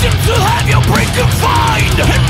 seem to have your brain confined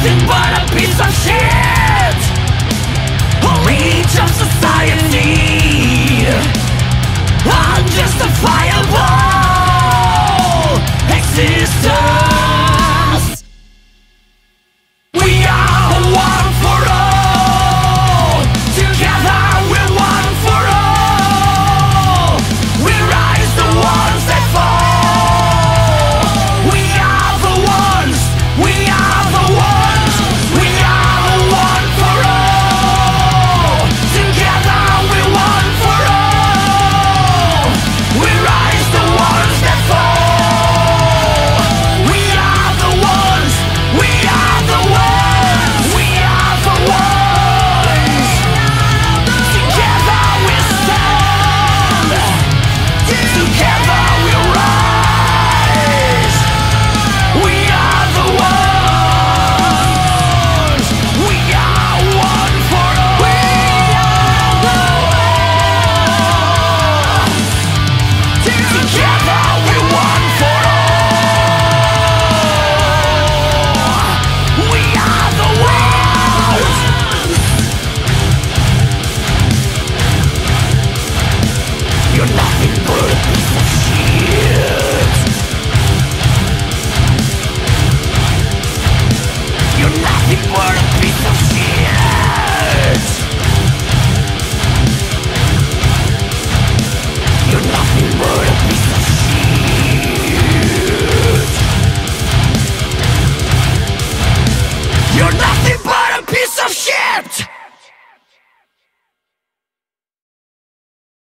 nothing but a piece of shit. A leech of society. Unjustifiable